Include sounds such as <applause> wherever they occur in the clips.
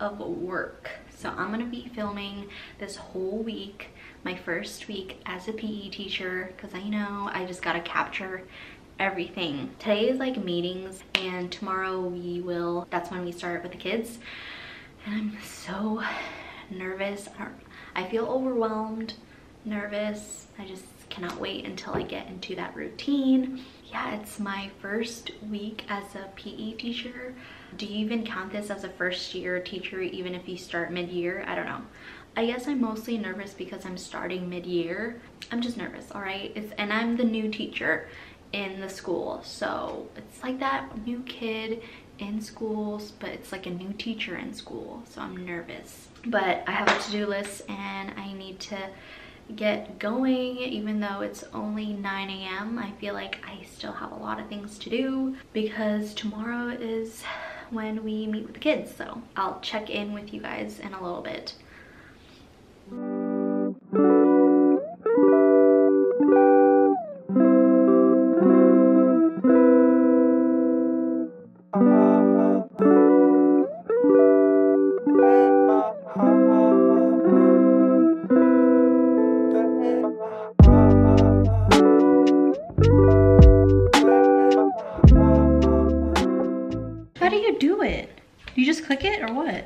of work. So I'm gonna be filming this whole week, my first week as a PE teacher, because I know I just gotta capture everything. Today is like meetings, and tomorrow we will, that's when we start with the kids. And I'm so nervous. I, I feel overwhelmed, nervous. I just cannot wait until I get into that routine. Yeah, it's my first week as a PE teacher. Do you even count this as a first year teacher even if you start mid-year? I don't know. I guess I'm mostly nervous because I'm starting mid-year. I'm just nervous, all right? It's, and I'm the new teacher in the school. So it's like that new kid in schools, but it's like a new teacher in school. So I'm nervous. But I have a to-do list and I need to get going even though it's only 9 a.m. I feel like I still have a lot of things to do because tomorrow is when we meet with the kids. So I'll check in with you guys in a little bit. Or what?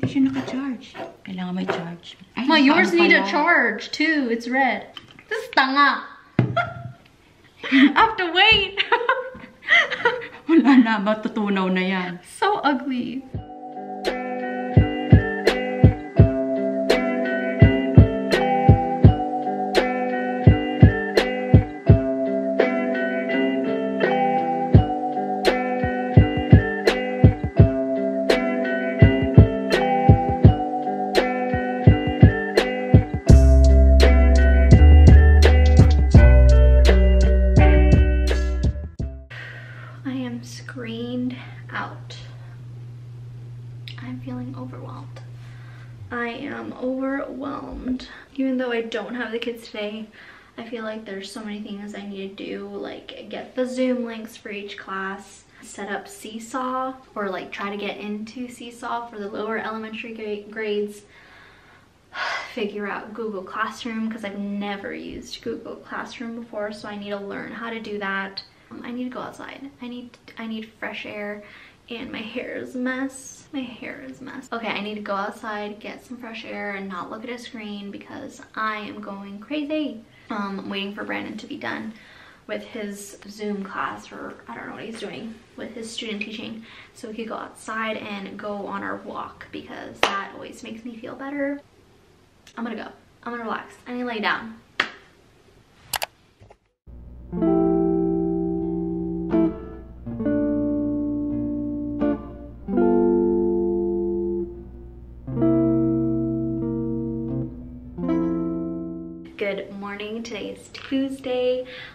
Hindi siya not charge? Kailangan may charge. Ay, Ma, yours need a charge too. It's red. This is tanga. <laughs> I have to wait. <laughs> Wala na, matutunaw na yan. so ugly. Today, I feel like there's so many things I need to do, like get the Zoom links for each class, set up Seesaw, or like try to get into Seesaw for the lower elementary grades, <sighs> figure out Google Classroom because I've never used Google Classroom before, so I need to learn how to do that. Um, I need to go outside. I need I need fresh air and my hair is a mess. My hair is a mess. Okay, I need to go outside, get some fresh air and not look at a screen because I am going crazy. Um, I'm waiting for Brandon to be done with his Zoom class or I don't know what he's doing with his student teaching so we could go outside and go on our walk because that always makes me feel better. I'm gonna go. I'm gonna relax. I need to lay down.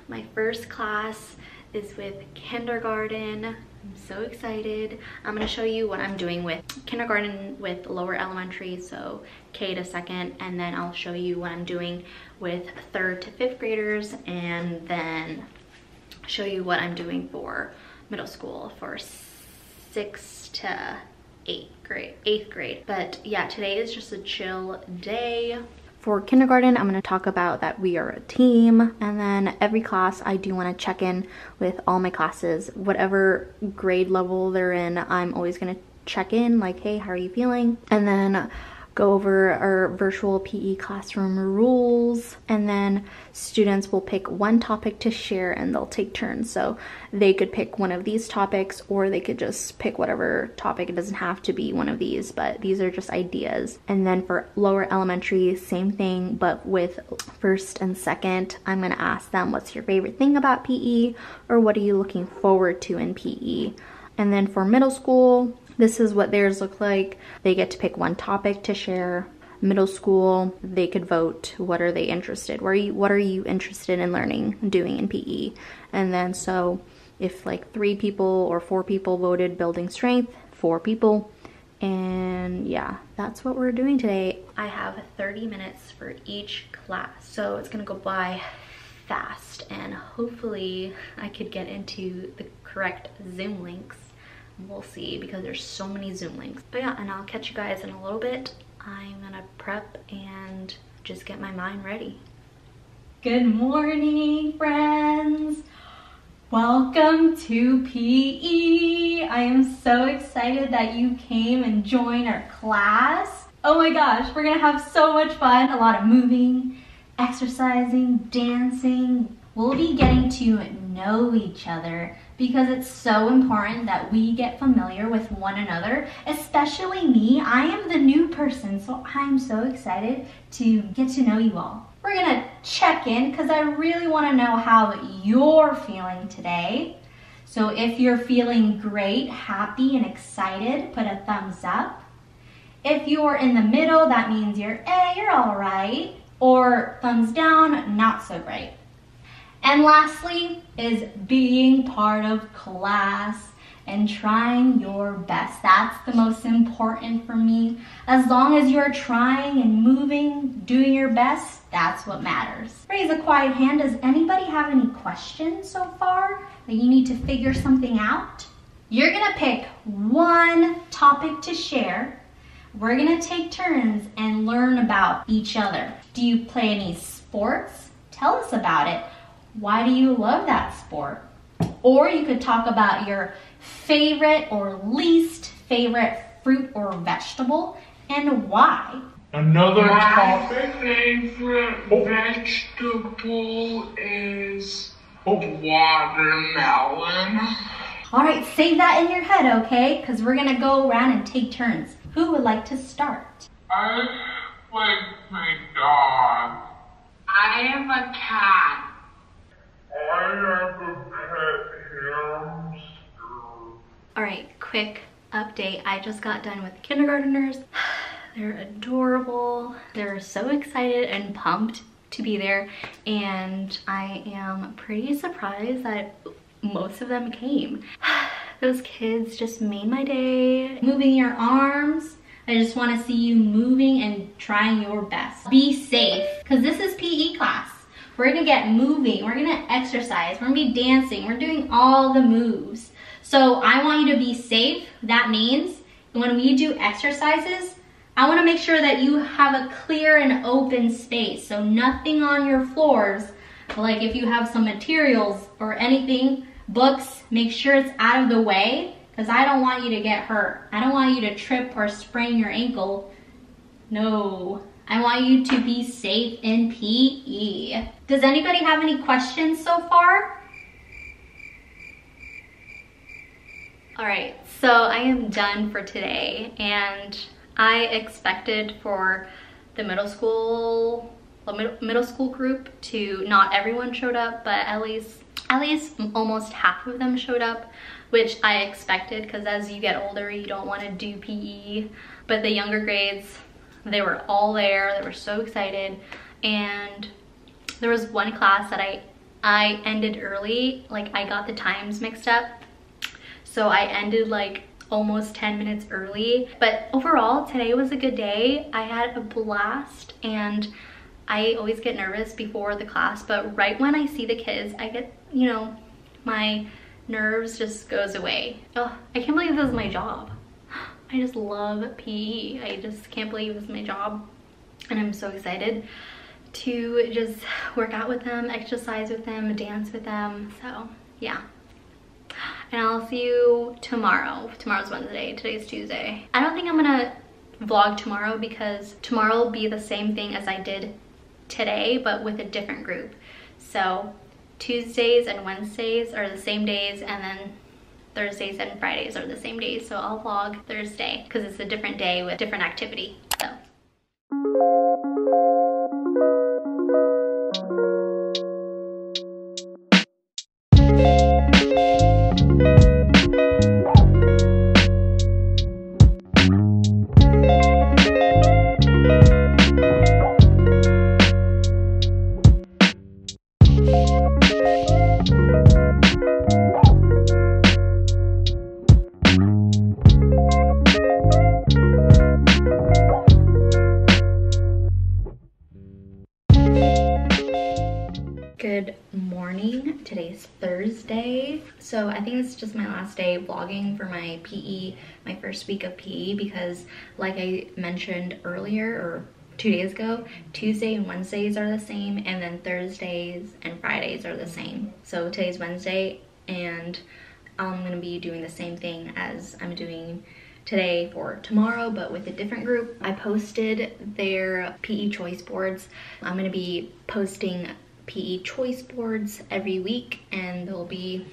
My first class is with kindergarten. I'm so excited. I'm to show you what I'm doing with kindergarten with lower elementary, so K to second, and then I'll show you what I'm doing with third to fifth graders, and then show you what I'm doing for middle school for six to eighth grade, eighth grade. But yeah, today is just a chill day. For kindergarten, I'm gonna talk about that we are a team. And then every class, I do wanna check in with all my classes. Whatever grade level they're in, I'm always gonna check in like, hey, how are you feeling? And then go over our virtual PE classroom rules, and then students will pick one topic to share and they'll take turns. So they could pick one of these topics or they could just pick whatever topic. It doesn't have to be one of these, but these are just ideas. And then for lower elementary, same thing, but with first and second, I'm gonna ask them what's your favorite thing about PE or what are you looking forward to in PE. And then for middle school, This is what theirs look like. They get to pick one topic to share. Middle school, they could vote what are they interested? What are you what are you interested in learning doing in PE? And then so if like 3 people or 4 people voted building strength, 4 people and yeah, that's what we're doing today. I have 30 minutes for each class. So it's to go by fast and hopefully I could get into the correct Zoom links. We'll see because there's so many Zoom links. But yeah, and I'll catch you guys in a little bit. I'm gonna prep and just get my mind ready. Good morning, friends. Welcome to PE. I am so excited that you came and joined our class. Oh my gosh, we're gonna have so much fun. A lot of moving, exercising, dancing. We'll be getting to know each other because it's so important that we get familiar with one another, especially me. I am the new person, so I'm so excited to get to know you all. We're gonna check in because I really wanna know how you're feeling today. So if you're feeling great, happy, and excited, put a thumbs up. If you're in the middle, that means you're, eh, you're all right or thumbs down, not so great. And lastly is being part of class and trying your best. That's the most important for me. As long as you're trying and moving, doing your best, that's what matters. Raise a quiet hand. Does anybody have any questions so far that you need to figure something out? You're gonna pick one topic to share we're gonna take turns and learn about each other. Do you play any sports? Tell us about it. Why do you love that sport? Or you could talk about your favorite or least favorite fruit or vegetable and why. Another topic. My topic. favorite Oh. vegetable is Oh. watermelon. All right, save that in your head, okay? Because we're gonna go around and take turns. Who would like to start? I like my dog. I am a cat. I have a pet hamster. All right, quick update. I just got done with kindergarteners. <sighs> They're adorable. They're so excited and pumped to be there. And I am pretty surprised that most of them came. <sighs> Those kids just made my day. Moving your arms. I just want to see you moving and trying your best. Be safe, because this is PE class. We're gonna get moving, we're gonna exercise, we're gonna be dancing, we're doing all the moves. So I want you to be safe. That means when we do exercises, I wanna make sure that you have a clear and open space. So nothing on your floors, like if you have some materials or anything, books, make sure it's out of the way because I don't want you to get hurt. I don't want you to trip or sprain your ankle. No, I want you to be safe in PE. Does anybody have any questions so far? All right, so I am done for today and I expected for the middle school middle school group to not everyone showed up, but at least at least almost half of them showed up, which I expected because as you get older, you don't want to do PE. But the younger grades, they were all there. They were so excited, and there was one class that I I ended early. Like I got the times mixed up, so I ended like almost 10 minutes early. But overall, today was a good day. I had a blast and I always get nervous before the class, but right when I see the kids, I get, you know, my nerves just goes away. Oh, I can't believe this is my job. I just love PE. I just can't believe this is my job. And I'm so excited to just work out with them, exercise with them, dance with them. So yeah. And I'll see you tomorrow. Tomorrow's Wednesday, today's Tuesday. I don't think I'm gonna vlog tomorrow because tomorrow will be the same thing as I did today, but with a different group. So Tuesdays and Wednesdays are the same days and then Thursdays and Fridays are the same days. So I'll vlog Thursday because it's a different day with different activity. So. Good morning. Today's Thursday. So I think it's just my last day vlogging for my PE, my first week of PE because like I mentioned earlier or two days ago, Tuesday and Wednesdays are the same and then Thursdays and Fridays are the same. So today's Wednesday and I'm gonna be doing the same thing as I'm doing today for tomorrow, but with a different group. I posted their PE choice boards. I'm gonna be posting PE choice boards every week and there'll be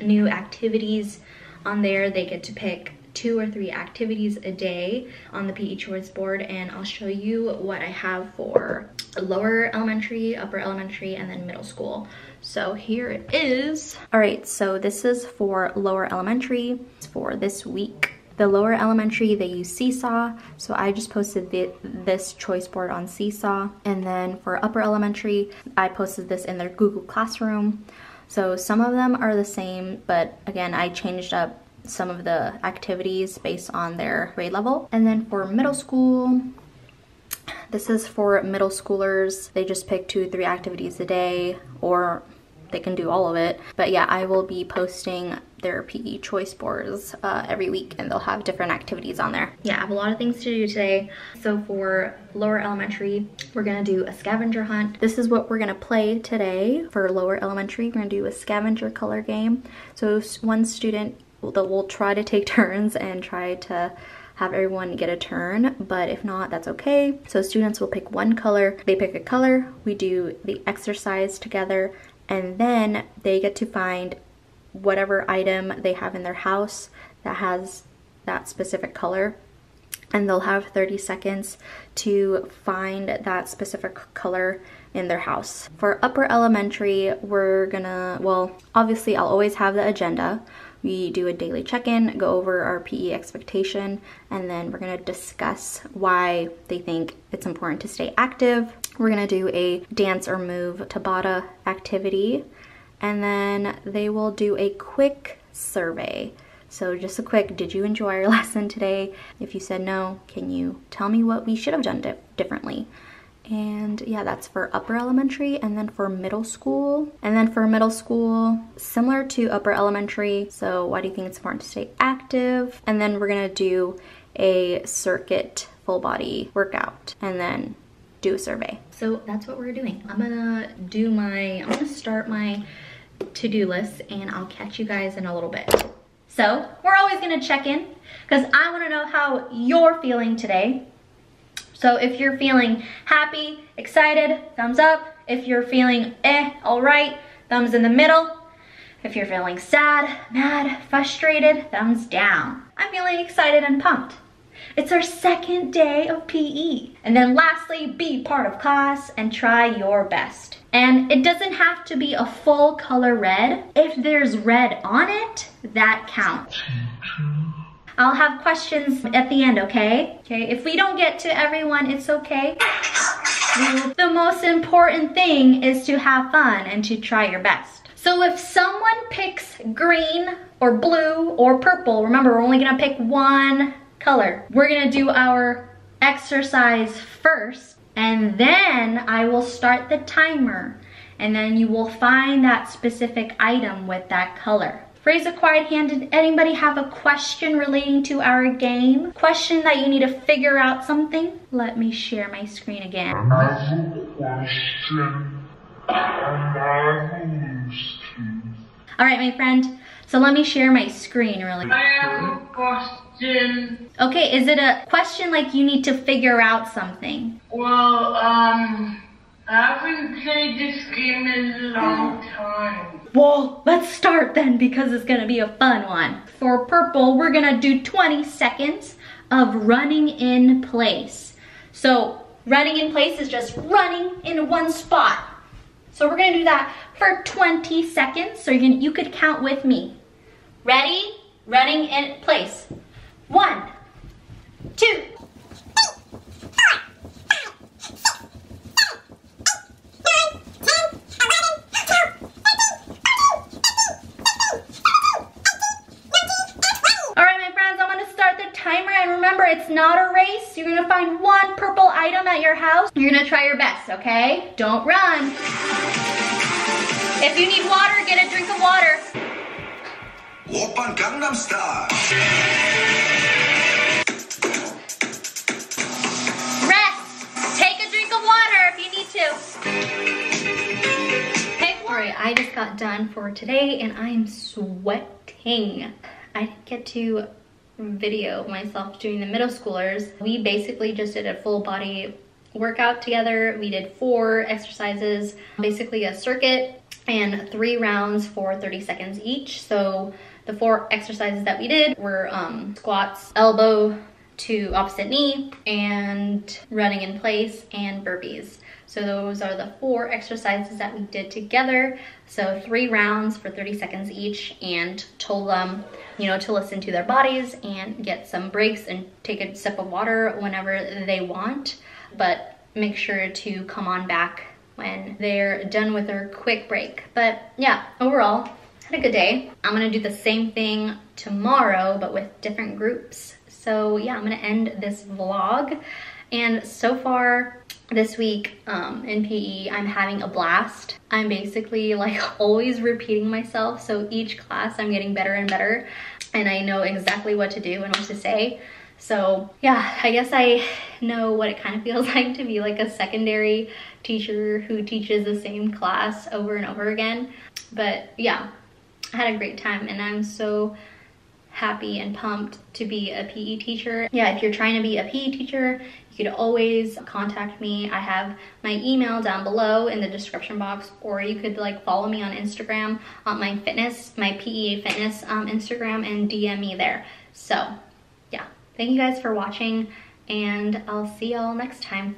new activities on there. They get to pick two or three activities a day on the PE choice board and I'll show you what I have for lower elementary, upper elementary, and then middle school. So here it is. All right, so this is for lower elementary it's for this week. The lower elementary, they use Seesaw. So I just posted the, this choice board on Seesaw. And then for upper elementary, I posted this in their Google Classroom. So some of them are the same, but again, I changed up some of the activities based on their grade level. And then for middle school, this is for middle schoolers. They just pick two, three activities a day or they can do all of it. But yeah, I will be posting their PE choice boards uh, every week and they'll have different activities on there. Yeah, I have a lot of things to do today. So for lower elementary, we're gonna do a scavenger hunt. This is what we're gonna play today. For lower elementary, we're gonna do a scavenger color game. So one student that will try to take <laughs> turns and try to have everyone get a turn, but if not, that's okay. So students will pick one color, they pick a color, we do the exercise together, and then they get to find whatever item they have in their house that has that specific color and they'll have 30 seconds to find that specific color in their house. For upper elementary, we're gonna, well, obviously I'll always have the agenda. We do a daily check-in, go over our PE expectation, and then we're gonna discuss why they think it's important to stay active. We're gonna do a dance or move Tabata activity, and then they will do a quick survey. So just a quick, did you enjoy your <laughs> lesson today? If you said no, can you tell me what we should have done di differently? And yeah, that's for upper elementary and then for middle school. And then for middle school, similar to upper elementary. So why do you think it's important to stay active? And then we're gonna do a circuit full body workout and then do a survey. So that's what we're doing. I'm gonna do my, I'm gonna start my to-do list and I'll catch you guys in a little bit. So we're always gonna check in because I wanna know how you're feeling today. So if you're feeling happy, excited, thumbs up. If you're feeling eh, all right, thumbs in the middle. If you're feeling sad, mad, frustrated, thumbs down. I'm feeling excited and pumped. It's our second day of PE. And then lastly, be part of class and try your best. And it doesn't have to be a full color red. If there's red on it, that counts. I'll have questions at the end, okay? Okay, if we don't get to everyone, it's okay. The most important thing is to have fun and to try your best. So if someone picks green or blue or purple, remember we're only gonna pick one color. We're gonna do our exercise first and then I will start the timer and then you will find that specific item with that color. Raise a quiet hand. Did anybody have a question relating to our game? Question that you need to figure out something? Let me share my screen again. I have a question. Am I loose All right, my friend. So let me share my screen really. I Okay, is it a question like you need to figure out something? Well, um, I haven't played this game in a long time. Well, let's start then because it's gonna be a fun one. For purple, we're gonna do 20 seconds of running in place. So running in place is just running in one spot. So we're gonna do that for 20 seconds. So you can, you could count with me. Ready? Running in place. One, two, timer and remember it's not a race. You're gonna find one purple item at your house. You're gonna try your best, okay? Don't run. If you need water, get a drink of water. Oppan Gangnam Style. I just got done for today and I'm sweating. I didn't get to video myself doing the middle schoolers. We basically just did a full body workout together. We did four exercises, basically a circuit and three rounds for 30 seconds each. So the four exercises that we did were um, squats, elbow to opposite knee, and running in place and burpees. So those are the four exercises that we did together. So three rounds for 30 seconds each and told them, you know, to listen to their bodies and get some breaks and take a sip of water whenever they want. But make sure to come on back when they're done with their quick break. But yeah, overall, had a good day. I'm gonna do the same thing tomorrow, but with different groups. So yeah, I'm gonna end this vlog. And so far this week um, in PE, I'm having a blast. I'm basically like <laughs> always repeating myself. So each class I'm getting better and better and I know exactly what to do and what to say. So yeah, I guess I know what it kind of <laughs> feels like to be like a secondary teacher who teaches the same class over and over again. But yeah, I had a great time and I'm so happy and pumped to be a PE teacher. Yeah, if you're trying to be a PE teacher, you could always contact me. I have my email down below in the description box, or you could like follow me on Instagram on my fitness, my PE fitness um, Instagram and DM me there. So yeah, thank you guys for watching and I'll see y'all next time.